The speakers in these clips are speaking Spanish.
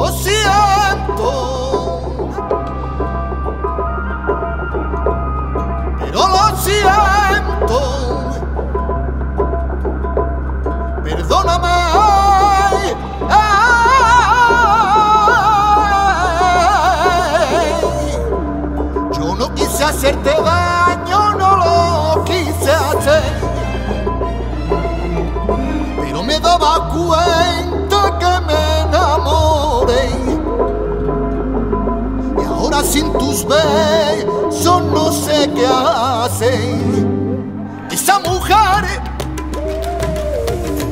lo siento. Pero lo siento. Perdóname. Ay. Yo no quise hacerte daño, no lo quise hacer. Pero me daba cuenta sin tus besos no sé qué hacer. Esa mujer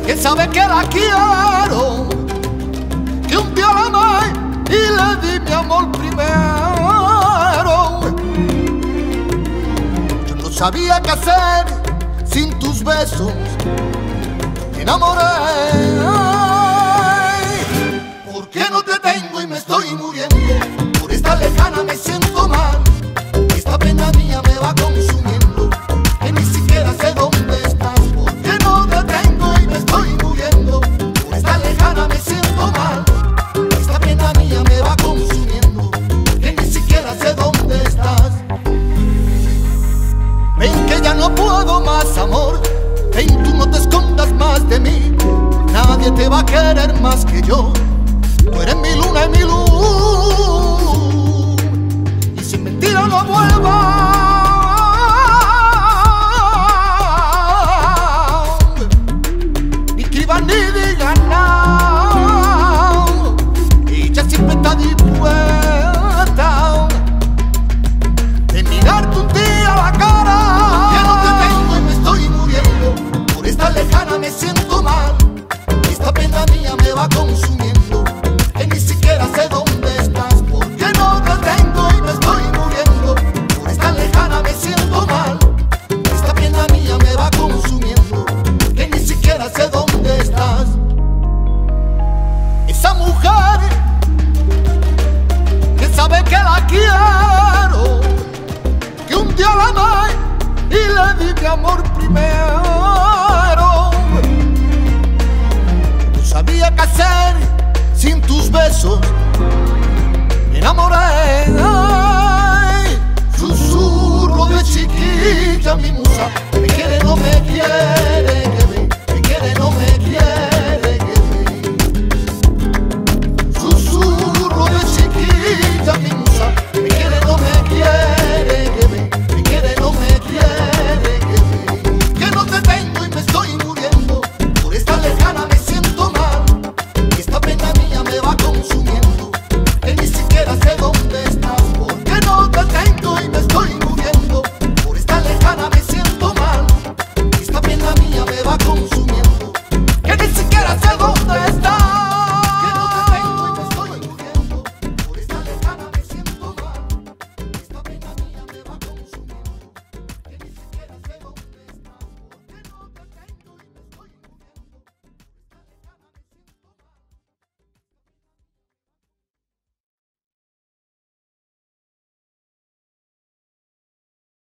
que sabe que la quiero, que un día la amé y le di mi amor primero. Yo no sabía qué hacer sin tus besos, me enamoré. ¿Por qué no te tengo y me estoy muriendo? Esta lejana me siento mal, esta pena mía me va consumiendo, que ni siquiera sé dónde estás. ¿Por qué no te tengo y me estoy muriendo? Esta lejana me siento mal, esta pena mía me va consumiendo, que ni siquiera sé dónde estás. Ven que ya no puedo más, amor. Ven, tú no te escondas más de mí. Nadie te va a querer más que yo. Tú eres mi luna y mi luz. Mentira no vuelva. Ni escriban ni digan nada. Ella siempre está dispuesta de mirarte un día a la cara. Ya no te tengo y me estoy muriendo. Por esta lejana me siento mal. Esta pena mía me va consumiendo. Que tus besos, me enamoré. Ay, susurro de chiquilla, mi musa, me quiere, no me quiere, se va a consumir.